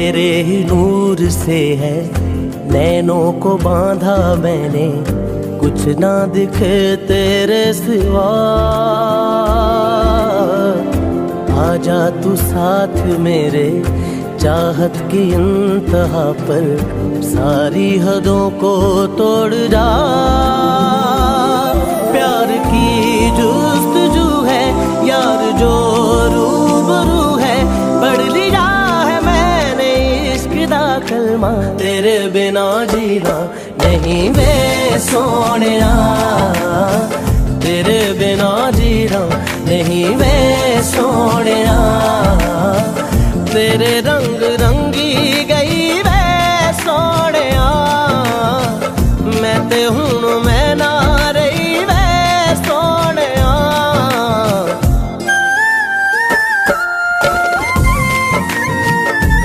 तेरे नूर से है, नैनों को बांधा मैंने। कुछ ना दिखे तेरे सिवा। आजा तू साथ मेरे, चाहत की इंतहा पर। सारी हदों को तोड़ जा। ਮਾਂ ਤੇਰੇ ਬਿਨਾ ਜੀਣਾ ਨਹੀਂ ਮੈਂ ਸੋਹਣਿਆ। ਤੇਰੇ ਬਿਨਾ ਜੀਣਾ ਨਹੀਂ ਮੈਂ ਸੋਹਣਿਆ। ਤੇਰੇ ਰੰਗ ਰੰਗੀ ਗਈ ਵੇ ਸੋਹਣਿਆ। ਮੈਂ ਤੇ ਹੂੰ